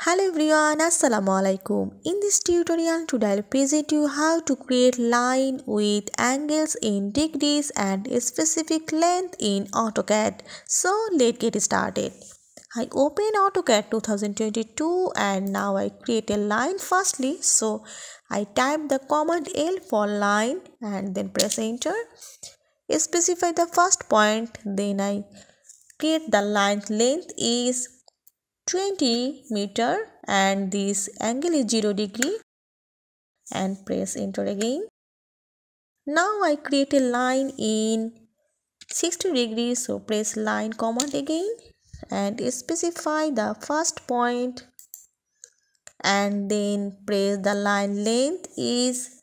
Hello everyone, Assalamu alaikum. In this tutorial today I'll present you how to create line with angles in degrees and a specific length in AutoCAD. So let's get started. I open AutoCAD 2022 and now I create a line firstly. So I type the command L for line and then press enter. Specify the first point then I create the line length is 20 meter and this angle is 0 degree. And press enter again. Now I create a line in 60 degrees. So press line command again and specify the first point. And then press the line length is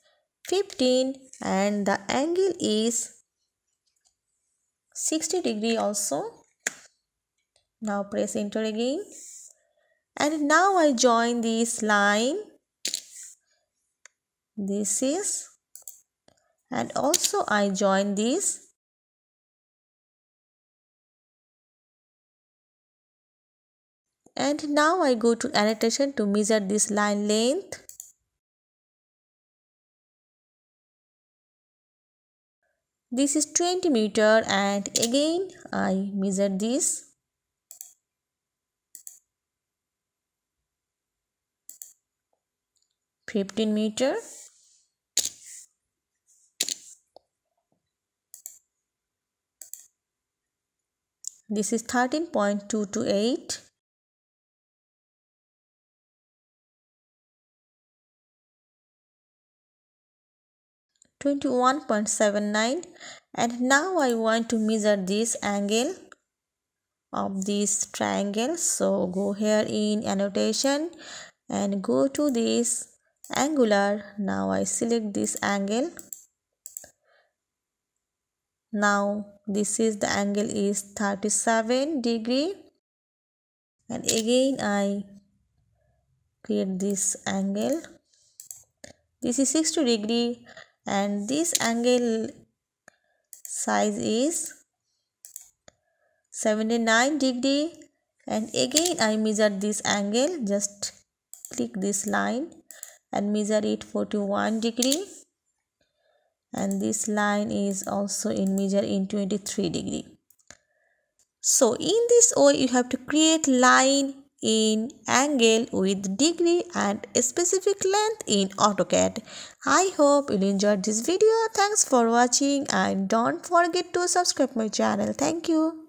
15 and the angle is 60 degree also now press enter again. And now I join this line. This is. And also I join this. And now I go to annotation to measure this line length. This is 20 meter and again I measure this 15 meter. This is 13.228 21.79 and now I want to measure this angle of this triangle. So go here in annotation and go to this angular. Now I select this angle. Now this is the angle is 37 degree. And again I create this angle. This is 60 degree. And this angle size is 79 degree. And again I measure this angle. Just click this line and measure it 41 degree and this line is also in measure in 23 degree so in this way you have to create line in angle with degree and specific length in AutoCAD. I hope you enjoyed this video. Thanks for watching and don't forget to subscribe my channel. Thank you.